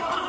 life.